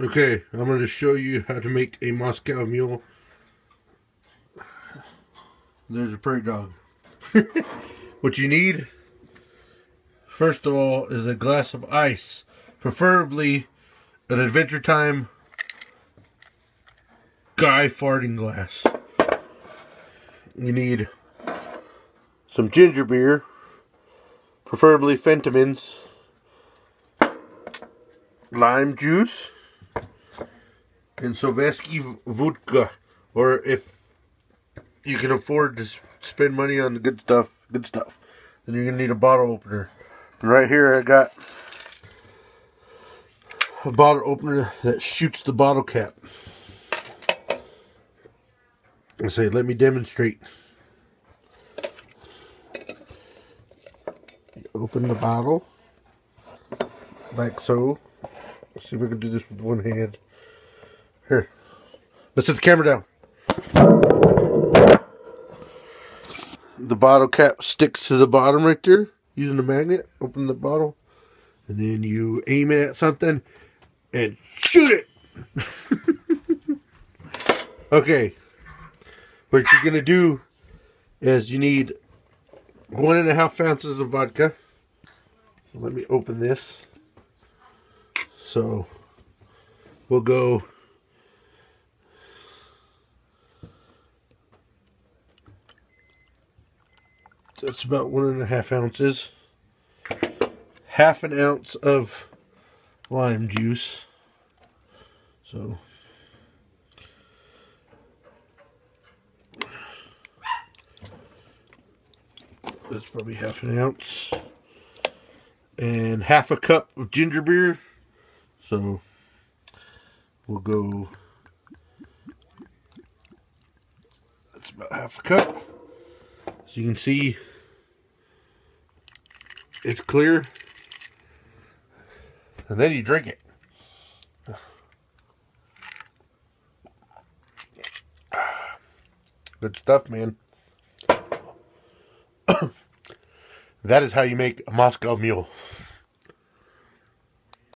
Okay, I'm going to show you how to make a Moscow Mule. There's a prairie dog. what you need, first of all, is a glass of ice. Preferably an Adventure Time guy farting glass. You need some ginger beer, preferably Fentimans, lime juice, and Sovietsky vodka. Or if you can afford to spend money on the good stuff, good stuff, then you're going to need a bottle opener. Right here I got a bottle opener that shoots the bottle cap. I say, let me demonstrate. Open the bottle like so. Let's see if we can do this with one hand. Here. Let's set the camera down. The bottle cap sticks to the bottom right there using the magnet. Open the bottle. And then you aim it at something and shoot it. okay. What you're to do is you need one and a half ounces of vodka. So let me open this. So we'll go that's about one and a half ounces. Half an ounce of lime juice. So that's probably half an ounce. And half a cup of ginger beer. So we'll go that's about half a cup. So you can see it's clear. And then you drink it. Good stuff, man. that is how you make a Moscow Mule.